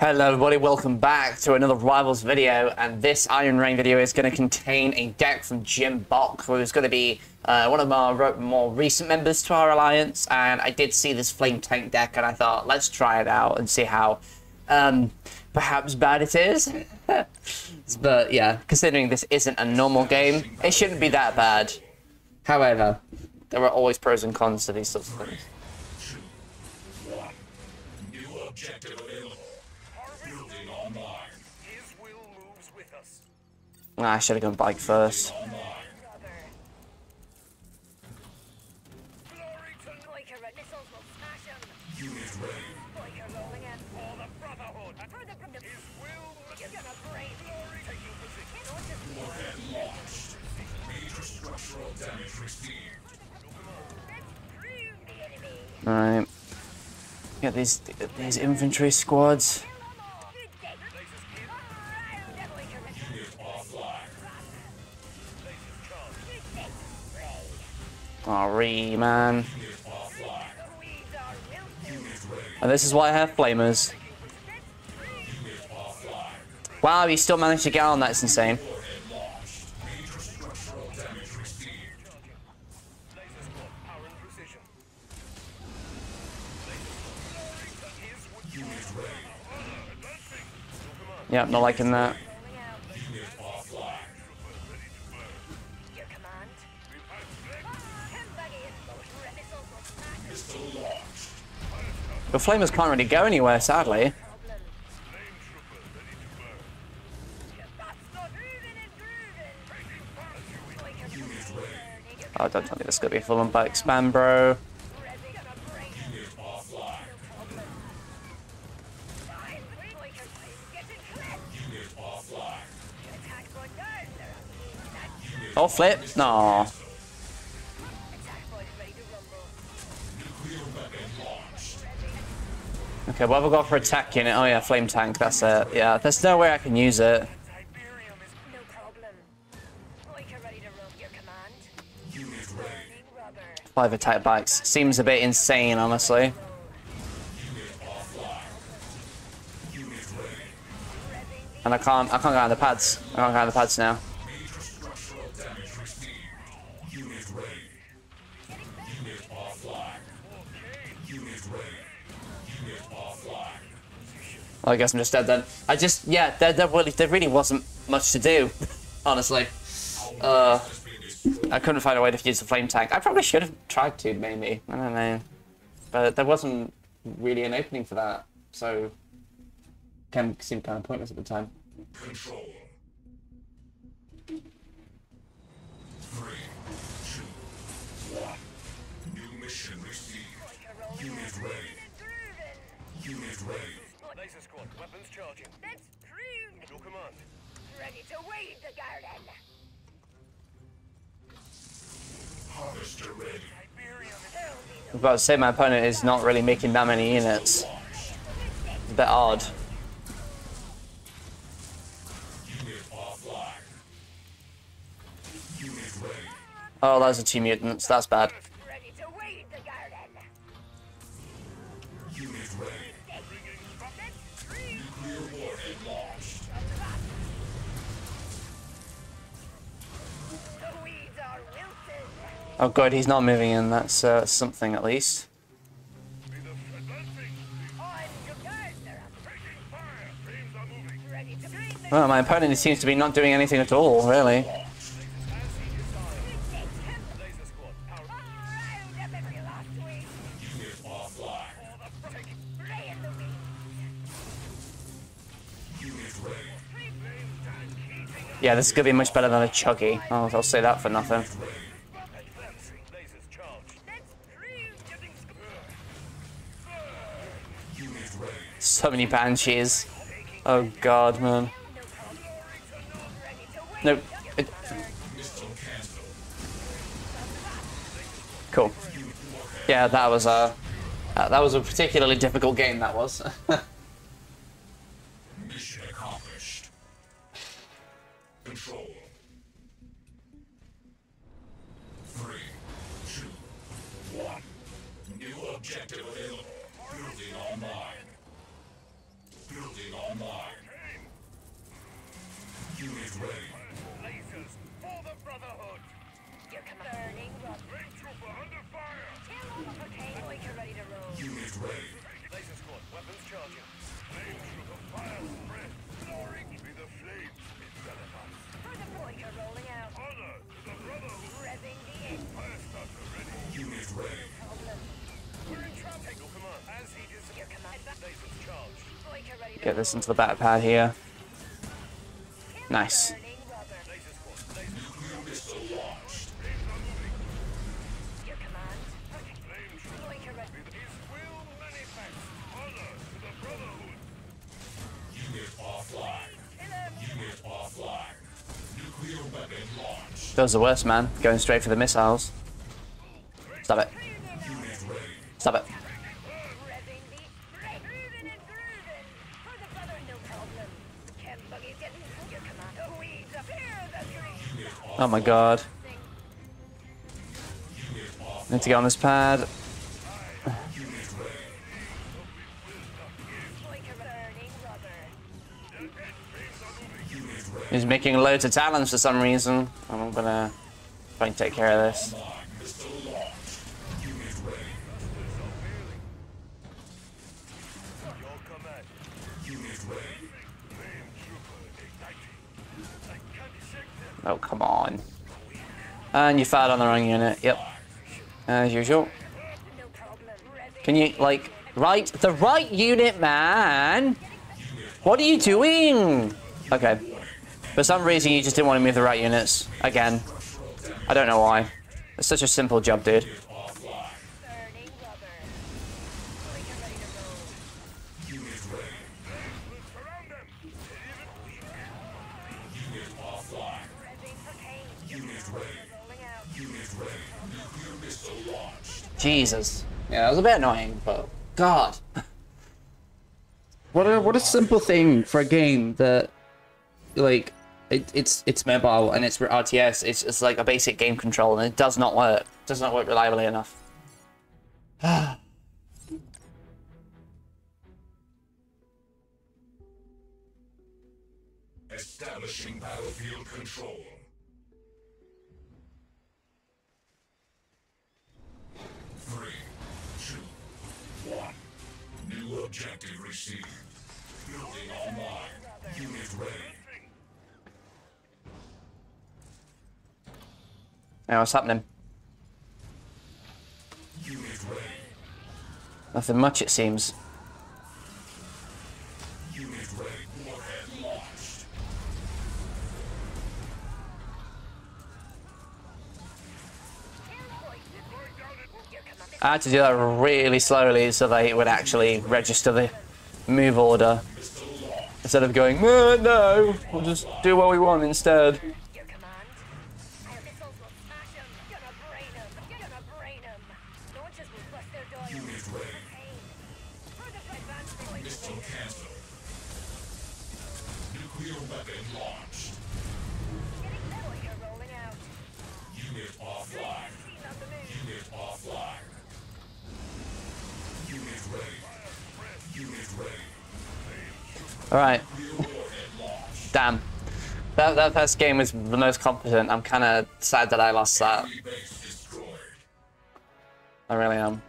Hello everybody, welcome back to another Rivals video, and this Iron Rain video is going to contain a deck from Jimboq, who is going to be uh, one of our more recent members to our alliance, and I did see this Flame Tank deck, and I thought, let's try it out and see how, um, perhaps bad it is. but yeah, considering this isn't a normal game, it shouldn't be that bad. However, there are always pros and cons to these sorts of things. Ah, I should have gone bike first. Alright. Glory to these infantry missiles Re man. And this is why I have flamers. Wow, you still managed to get on. That's insane. Yep, not liking that. The flamers can't really go anywhere, sadly. Oh, don't tell me this is gonna be full on by expand, bro. Resi gonna break. Okay, what have I got for attack unit? Oh yeah, flame tank. That's it. Yeah, there's no way I can use it. Tiberium is No problem. Boyka ready to rub your command. Unit ready. Burning rubber. Five attack bikes. Seems a bit insane, honestly. Unit offline. Unit ready. And I can't. I can't go on the pads. I can't go on the pads now. Well, I guess I'm just dead then. I just, yeah, there, there really, there really wasn't much to do, honestly. Uh. I couldn't find a way to use the flame tank. I probably should have tried to, maybe. I don't know. But there wasn't really an opening for that, so came seemed kind of pointless at the time. Control. Hurl I was about to say my opponent is not really making that many units. It's a bit odd. Oh, those are two mutants. That's bad. Oh god, he's not moving in. That's uh, something at least. To to Well, my opponent seems to be not doing anything at all, really. Yeah, this is gonna be much better than a chuggy. I'll, I'll say that for nothing. advancing. Lasers charged. Let's prune. Getting sc- Unit ready. So many banshees. Oh god, man. Nope. It, cool. Yeah, that was a that was a particularly difficult game. That was. Brotherhood. into offline. Unit offline. Nuclear weapon launched. Those are worse, man. Going straight for the missiles. Stop it. Stop it. Revving the break. Grooving and grooving. For the brother, no problem. Chem buggy's getting your command. The weeds appear the green. Unit off. Oh my god. Need to get on this pad. He's making loads of talents for some reason. I'm gonna try and take care of this. Online. Missile launched. Unit ready. Your command. Unit ready. Flame trooper igniting. I can't dissect them. Oh, come on. And you fired on the wrong unit. Yep. As usual. Can you, like, right? The right unit, man! What are you doing? Okay. For some reason, you just didn't want to move the right units. Again. I don't know why. It's such a simple job, dude. Offline. Burning rubber. Boyka ready to roll. Unit ready. Surround them. Unit offline. Revving for Kane. Unit ready. Rolling out. Unit ready. Nuclear missile launched. Jesus. Yeah, that was a bit annoying, but God. What a what a simple thing for a game that, like, it, it's it's mobile and it's RTS. It's it's like a basic game control and it does not work. It Does not work reliably enough. Establishing battlefield objective received. Building online. Unit ready. Now what's happening? Unit ready. Nothing much, it seems. Unit ready. Warhead launched. Your command. I had to do that really slowly so that it would actually register the move order instead of going, "Uh, no, we'll just do what we want instead. That first game was the most competent. I'm kind of sad that I lost that. I really am.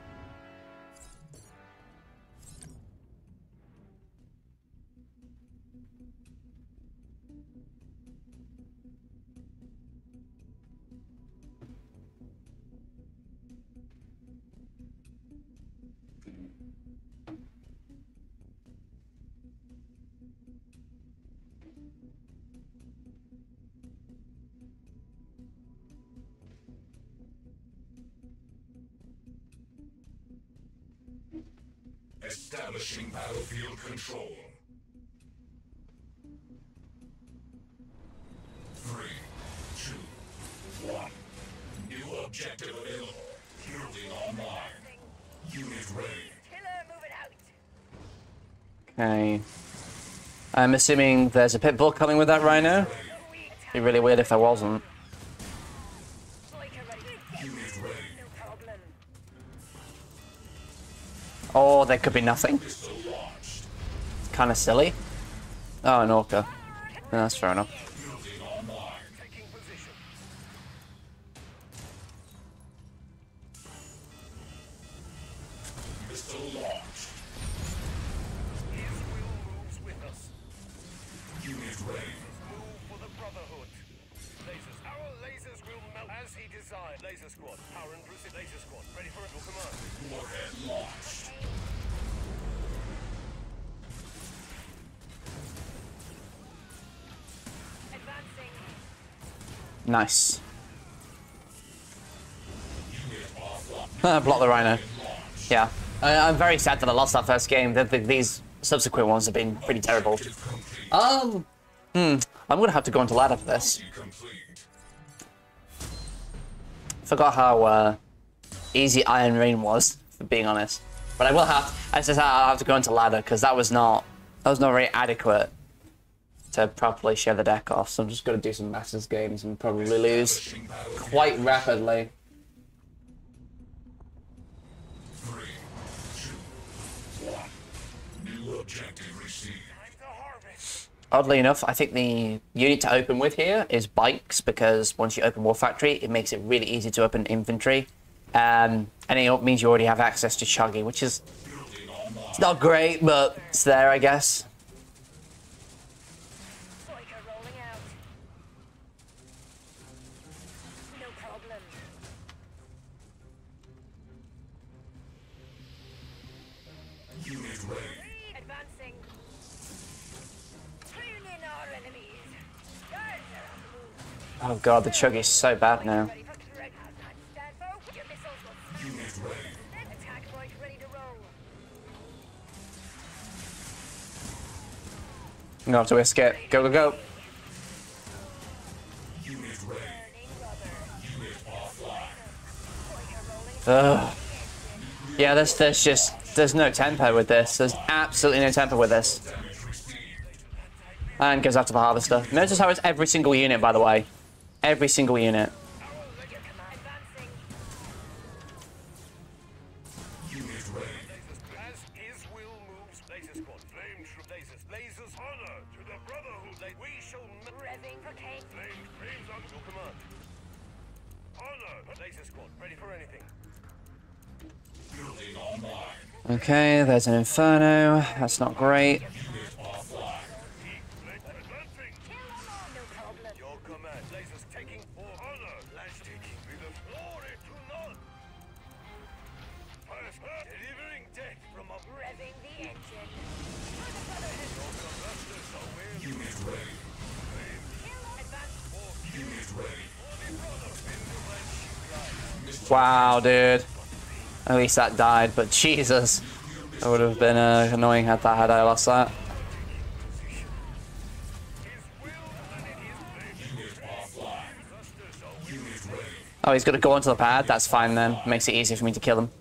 Establishing battlefield control. Three, two, one. New objective available. Building online. Unit ready. Killer moving out. Okay. I'm assuming there's a pit bull coming with that rhino. It'd be really weird if there wasn't. There could be nothing. Launched. Kind of silly. Oh, an orca. Yeah, that's fair enough. Nice. Block the rhino. Yeah. I, I'm very sad that I lost that first game. The, the, these subsequent ones have been pretty terrible. Um, hmm. I'm gonna have to go into ladder for this. Forgot how uh, easy Iron Rain was, for being honest. But I will have. I said I'll have to go into ladder because that was not. That was not very adequate to properly share the deck off. So I'm just gonna do some Masters games and probably lose quite rapidly. To. Oddly enough, I think the unit to open with here is bikes because once you open War Factory, it makes it really easy to open infantry. Um, and it means you already have access to Chuggy, which is not great, but it's there, I guess. Oh god, the chug is so bad now. I'm have to escape. Go, go, go. Rolling Ugh. Yeah, there's, there's just, there's no tempo with this. There's absolutely no tempo with this. And goes after the harvester. Notice how it's every single unit, by the way. Every single unit. Okay, there's an Inferno. That's not great. Wow, dude. At least that died, but Jesus. That would have been uh, annoying had that had I lost that. Oh, he's gonna go onto the pad. That's fine then. Makes it easier for me to kill him.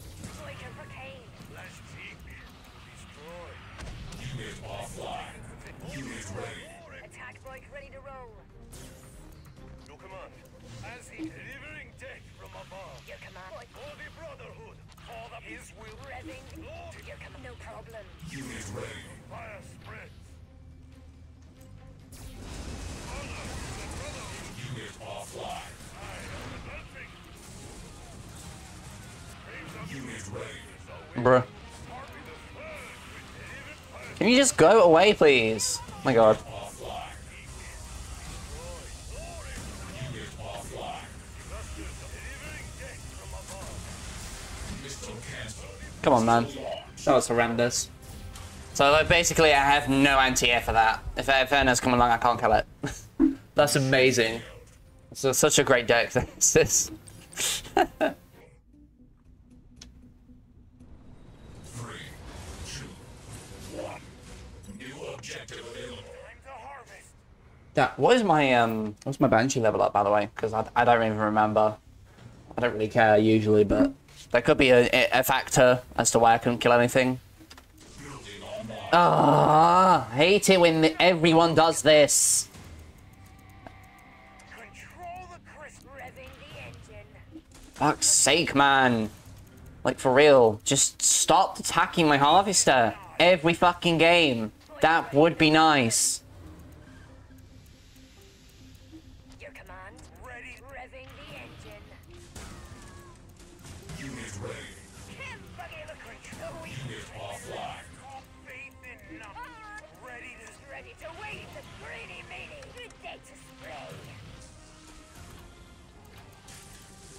Go away, please? Oh my god. Offline. Unit offline. Missile cancelled. Come on, man. That was horrendous. So like, basically, I have no anti-air for that. If Inferno's come along, I can't kill it. That's amazing. It's such a great deck. This is. Yeah. What is my um? What's my banshee level up, by the way? Because I, I don't even remember. I don't really care usually, but there could be a, a factor as to why I couldn't kill anything. Ah, hate it when everyone does this. Fuck's sake, man. Like, for real. Just stop attacking my harvester every fucking game. That would be nice.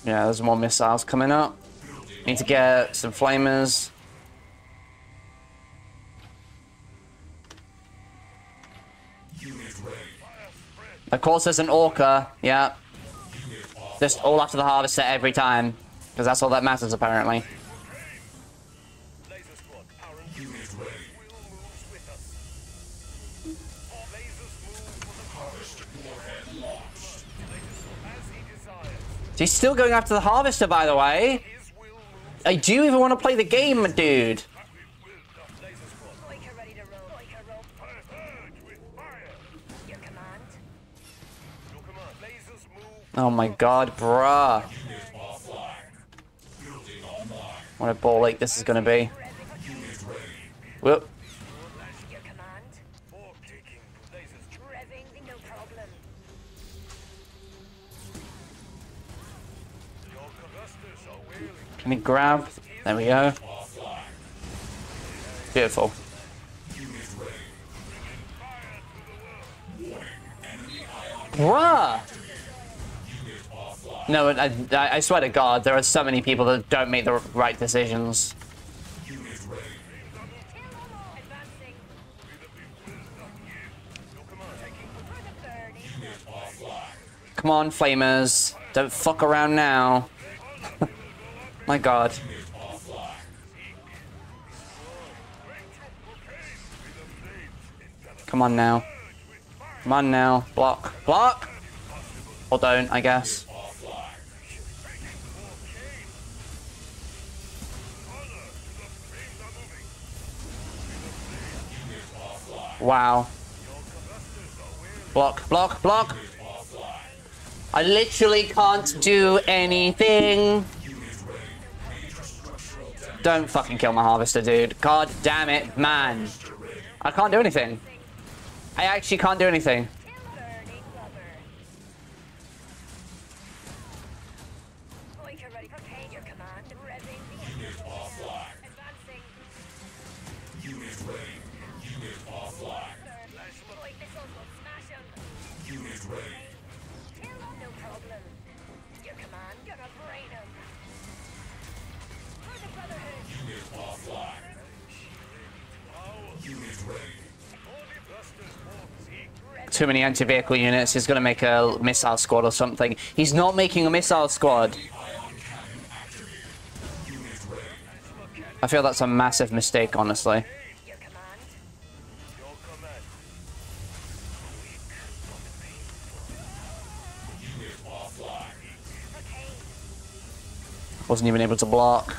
Yeah, there's more missiles coming up. Need to get some flamers. Of course, there's an orca. Yeah. Just all after the harvester every time. Because that's all that matters, apparently. He's still going after the harvester, by the way. I do even want to play the game, dude. To. Oh my god, bruh. What a ball ache this is gonna be. Whoop. Can we grab? There we go. Beautiful. Bruh! No, I, I swear to God, there are so many people that don't make the right decisions. Come on, flamers. Don't fuck around now. My God. Come on now. Come on now. Block. Block! Or don't, I guess. Wow. Block, block, block! I literally can't do anything. Don't fucking kill my harvester, dude. God damn it, man. I can't do anything. I actually can't do anything. Unit ready. No problem. Your command. Gonna brain 'em. Too many anti-vehicle units. He's gonna make a missile squad or something. He's not making a missile squad. I feel that's a massive mistake, honestly. Wasn't even able to block.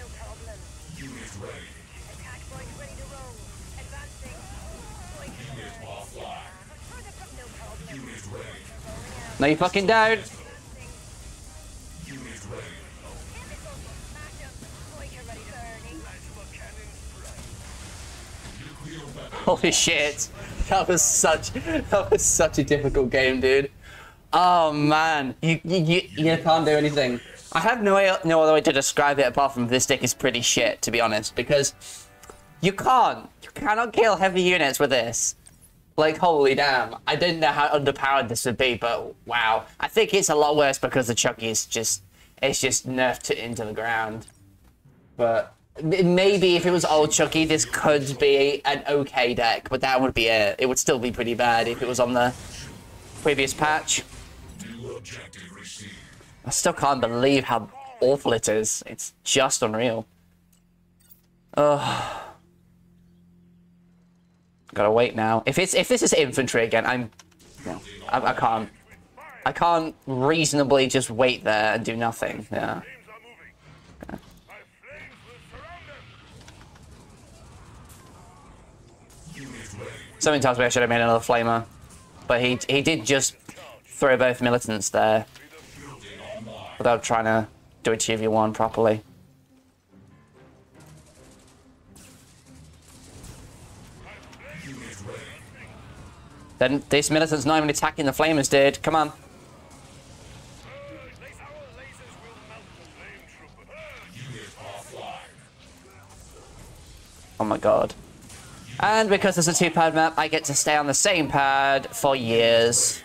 No problem. Unit ready. Attack point ready to roll. Advancing. Point Unit offline. No problem. Unit ready. No, you fucking don't. Holy shit. That was such that was such a difficult game, dude. Oh man. You you you, you can't do anything. I have no way, no other way to describe it apart from this deck is pretty shit, to be honest, because you can't. You cannot kill heavy units with this. Like, holy damn. I didn't know how underpowered this would be, but wow. I think it's a lot worse because the Chuggy is just, it's just nerfed to, into the ground. But maybe if it was old Chuggy, this could be an okay deck, but that would be it. It would still be pretty bad if it was on the previous patch. I still can't believe how awful it is. It's just unreal. Ugh. Gotta wait now. If it's if this is infantry again, I'm no, I, I can't. I can't reasonably just wait there and do nothing. Yeah. Them. Something tells me I should have made another flamer, but he he did just throw both militants there without trying to do a 2v1 properly. Then this militant's not even attacking the flamers, dude. Come on. Oh my god. And because it's a two-pad map, I get to stay on the same pad for years.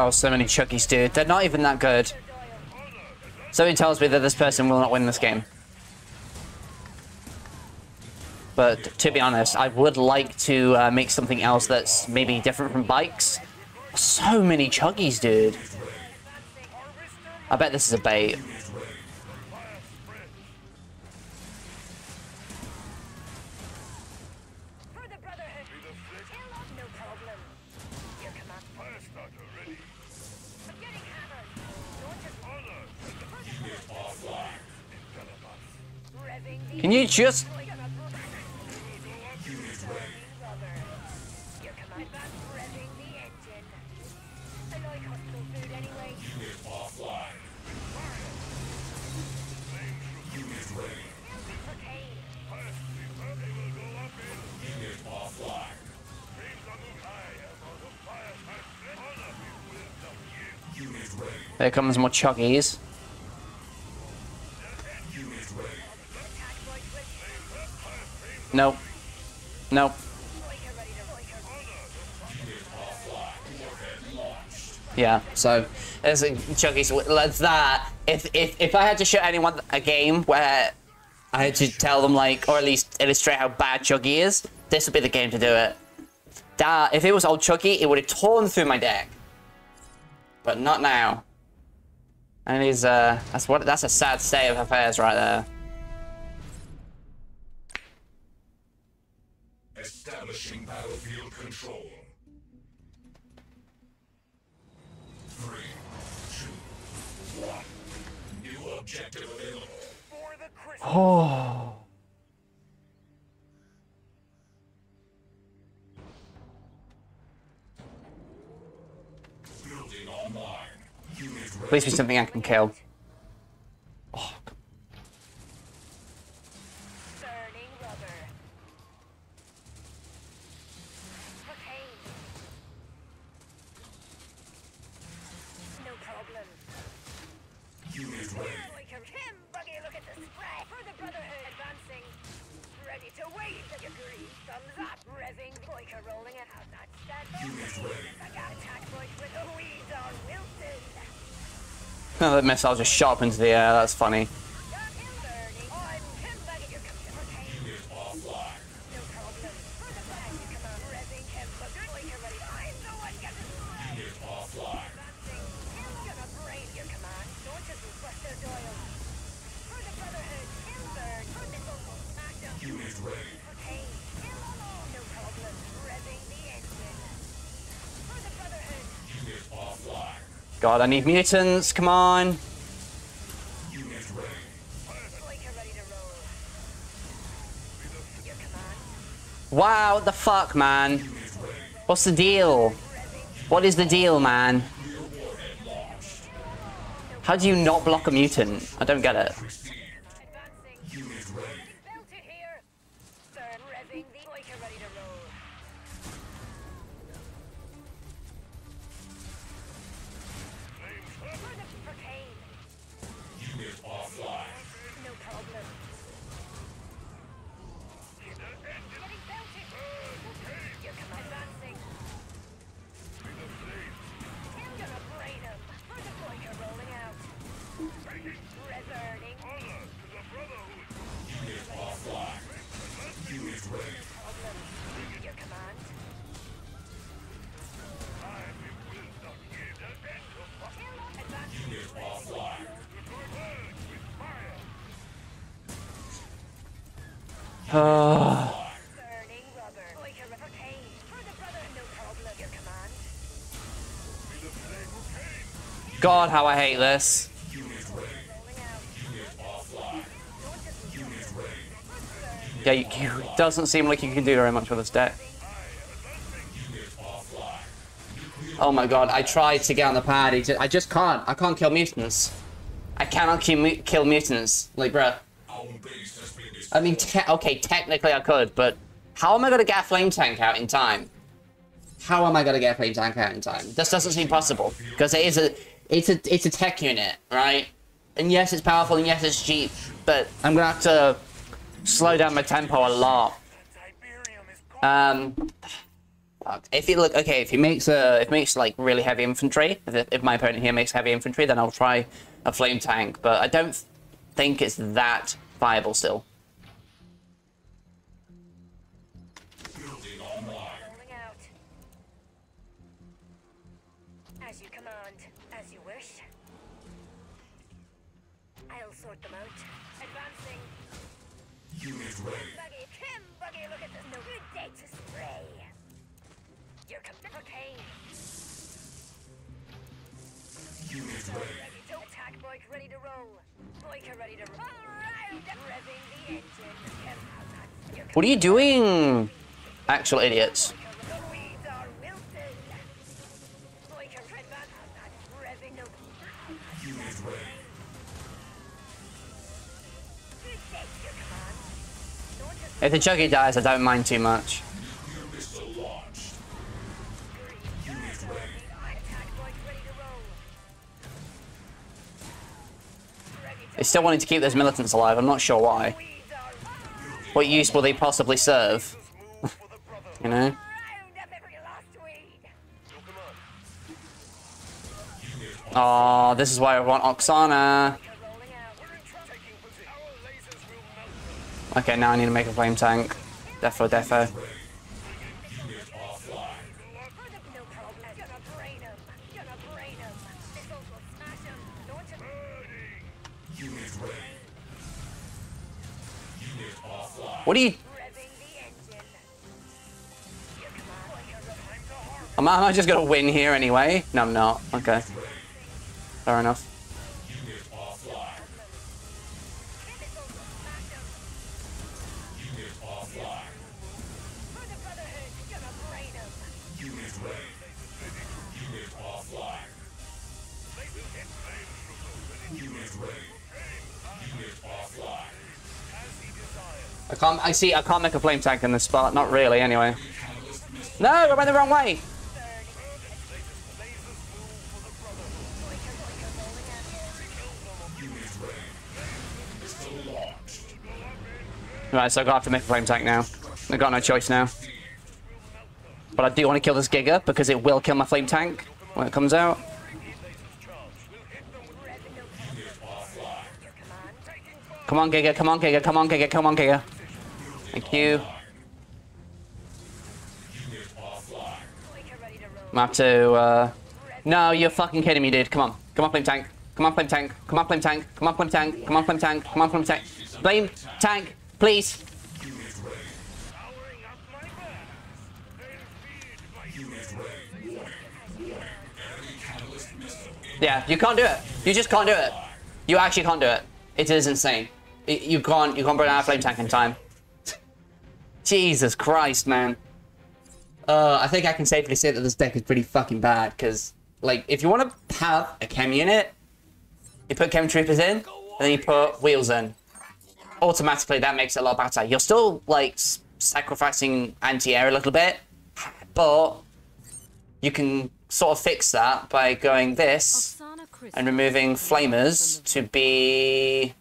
Self-contained. So many Chuggies, dude. They're not even that good. Something tells me that this person will not win this game. But to be honest, I would like to uh, make something else that's maybe different from bikes. So many Chuggies, dude. I bet this is a bait. For the Brotherhood. Kill. No problem. Your command. I'm getting hammered. Launch a Offline. Revving the Can you just... Your command. Revving the engine. I like hospital food anyway. Unit offline. Unit ready. Okay. Unit offline. Unit ready. There comes more Chuggies. Unit ready. Attack boy switch. Nope. Nope. Loiker ready to loiker. Unit offline. Warhead launched. Yeah, so as a Chuggies. That's that. If, if, if I had to show anyone a game where I had to tell them, like, or at least illustrate how bad Chuggy is, this would be the game to do it. That, if it was old Chuggy, it would have torn through my deck. But not now. And he's, uh, that's what, that's a sad state of affairs right there. Establishing battlefield control. Three, two, one. New objective available. For the Christmas. Oh. Building online. Unit Please be something I can kill. Degree. Thumbs up. Loiker rolling it out. Not stand the missile just shot up into the air. That's funny. Burning. I'm Chem Buggy. You're coming to cocaine. Unit offline. No problem. For the flag, you come out. Revving. Chem Buggy. Loiker ready. I'm the one getting spray. Unit offline. Advancing. Kill gonna brain your command. Don't just Buster Doyle. For the Brotherhood. Kill burn. For missiles will smash them. Unit ready. Cocaine. Kill No problem. Revving the engine. For the Brotherhood. Unit offline. God, I need mutants. Come on. Wow, the fuck, man? What's the deal? What is the deal, man? How do you not block a mutant? I don't get it. God, how I hate this. Yeah, you, you, it doesn't seem like you can do very much with this deck. Oh my god, I tried to get on the party. I just can't. I can't kill mutants. I cannot kill, kill mutants. Like, bruh. I mean, te- okay, technically I could, but how am I gonna get a flame tank out in time? How am I gonna get a flame tank out in time? This doesn't seem possible because it is a, it's a, it's a tech unit, right? And yes, it's powerful, and yes, it's cheap, but I'm gonna have to slow down my tempo a lot. Um, if he look okay, if he makes a, if he makes like really heavy infantry, if, if my opponent here makes heavy infantry, then I'll try a flame tank. But I don't think it's that viable still. What are you doing? Actual idiots. If the Chuggy dies, I don't mind too much. They still wanting to keep those militants alive. I'm not sure why. What use will they possibly serve? You know? Oh, this is why I want Oxanna. Okay, now I need to make a flame tank. Defo, defo. Am I, just gonna win here anyway? No, I'm not. Okay. Fair enough. I can't... I see, I can't make a flame tank in this spot. Not really, anyway. No, I went the wrong way! Lasers move for the brother. Unit ready. Missile launched. Right, so I have got to make a flame tank now. I've got no choice now. But I do want to kill this Giga because it will kill my flame tank when it comes out. Come on, Giga, come on, Giga, come on, Giga, come on, Giga. Thank you. I'm have to, uh... No, you're fucking kidding me, dude. Come on. Come on, flame tank. Come on, flame tank. Come on, flame tank. Come on, flame tank. Come on, flame tank. Come on, flame tank. Flame tank, missile. Yeah, you can't do it. You just can't do it. You actually can't do it. It is insane. Y- You can't, you can't burn out a flame tank in time. Jesus Christ, man. Uh, I think I can safely say that this deck is pretty fucking bad, because, like, if you want to have a chem unit, you put chem troopers in, and then you put wheels in. Automatically, that makes it a lot better. You're still, like, s- sacrificing anti-air a little bit, but you can sort of fix that by going this and removing flamers to be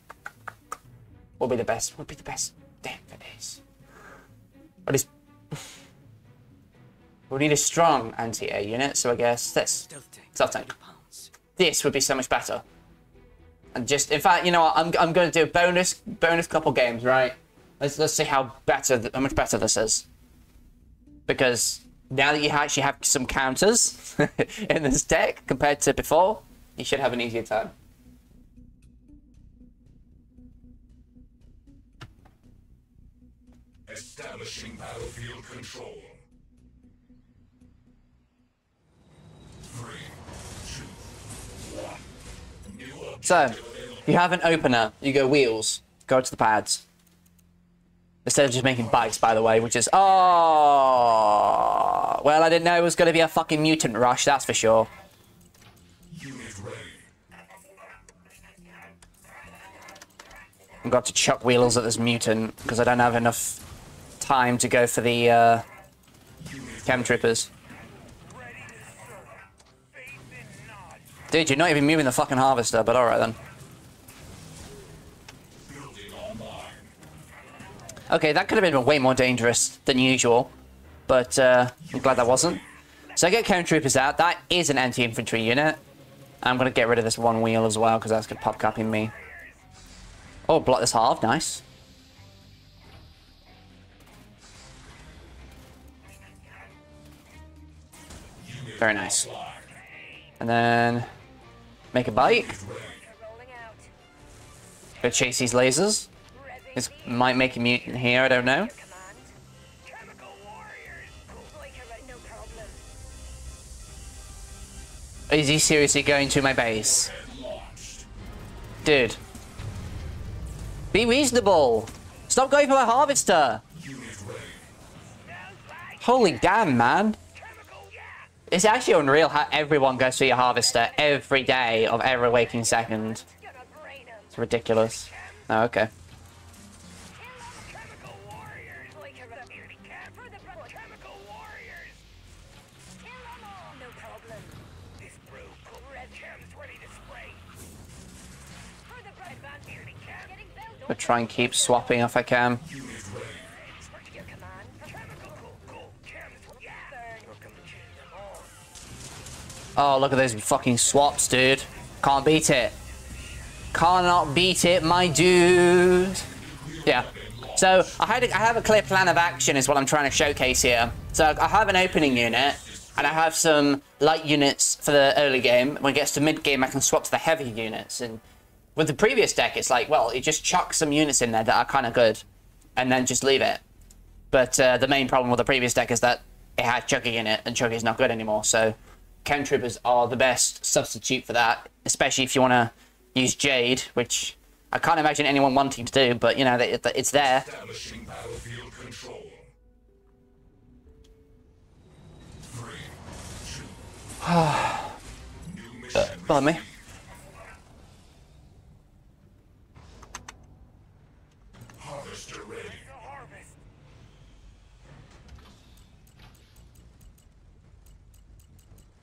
what would be the best what would be the best damn it is what is we need a strong anti-air unit so i guess this. Stealth tank. This would be so much better and just in fact you know what i'm, I'm going to do a bonus bonus couple games right let's let's see how better how much better this is because now that you actually have some counters in this deck compared to before, you should have an easier time. Establishing battlefield control. Three, two, one. New So, you have an opener, you go wheels, go to the pads. Instead of just making bikes, by the way, which is... Oh... Well, I didn't know it was going to be a fucking mutant rush, that's for sure. I've got to chuck wheels at this mutant, because I don't have enough time to go for the, uh... Chem troopers. Dude, you're not even moving the fucking harvester, but alright then. Okay, that could have been way more dangerous than usual, but uh, I'm glad that wasn't. So I get chem troopers out. That is an anti-infantry unit. I'm gonna get rid of this one wheel as well because that's gonna pop capping me. Oh, block this half, nice. Very nice. And then make a bike. Go chase these lasers. This might make a mutant here. I don't know. Is he seriously going to my base? Dude. Be reasonable. Stop going for my harvester. Holy damn, man. It's actually unreal how everyone goes through your harvester every day of every waking second. It's ridiculous. Oh, okay. Chemical warriors. Like a nearly cap for the Oh, look at those fucking swaps, dude. Can't beat it. Cannot beat it, my dude. Yeah. So I had a, I have a clear plan of action is what I'm trying to showcase here. So I have an opening unit and I have some light units for the early game. When it gets to mid game, I can swap to the heavy units. And with the previous deck, it's like, well, you just chuck some units in there that are kind of good, and then just leave it. But uh, the main problem with the previous deck is that it had Chuggy in it, and Chuggy's not good anymore. So Chem Troopers are the best substitute for that, especially if you want to use Jade, which I can't imagine anyone wanting to do, but you know, it's there. Three, two. New. Pardon me. Harvester ready. The harvest.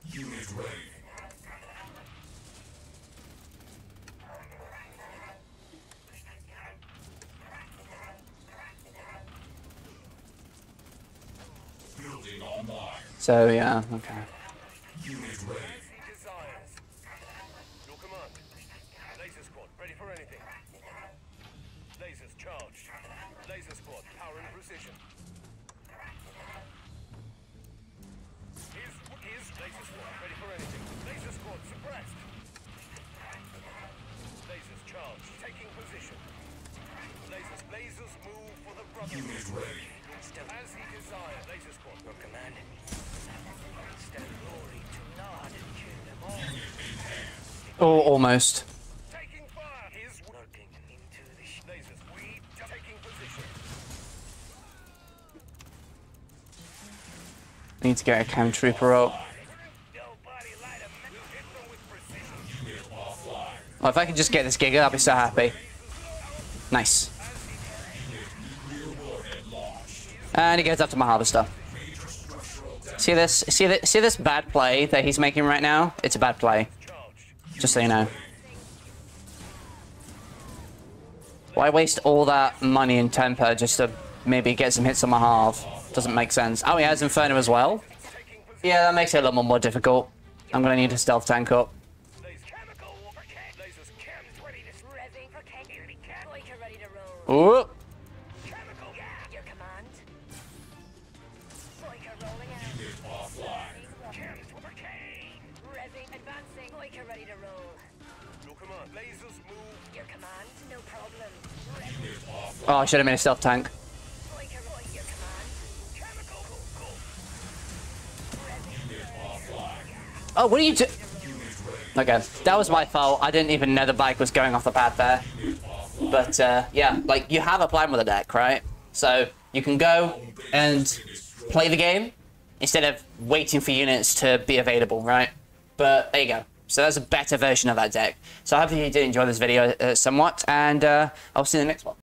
Unit ready. Building online. So yeah, okay. Unit ready. As he desires. Your command. Laser squad, ready for anything. Lasers charged. Laser squad, power and precision. Here's, here's laser squad, ready for anything. Laser squad suppressed. yeah, okay. taking position. Lasers, lasers move for the brotherhood. Unit ready. As he desires, laser squad. Your command. Glory to Nod and kill them all. Oh, almost. Taking fire. Working into the lasers. We taking position. Need to get a Chem Trooper up. Oh, if I can just get this Giga, I'll be so happy. Nice. And he goes up to my harvester. See this? See this? See this bad play that he's making right now? It's a bad play. Just so you know. Why waste all that money and temper just to maybe get some hits on my half? Doesn't make sense. Oh, he has Inferno as well. Yeah, that makes it a little more difficult. I'm gonna need a stealth tank up. Lasers. Oh, I should have made a stealth tank. Oh, what are you do? Unit ready. Okay, that was my fault. I didn't even know the bike was going off the path there. But uh, yeah, like you have a plan with the deck, right? So you can go and play the game instead of waiting for units to be available, right? But there you go. So that's a better version of that deck. So I hope you did enjoy this video uh, somewhat, and uh, I'll see you in the next one.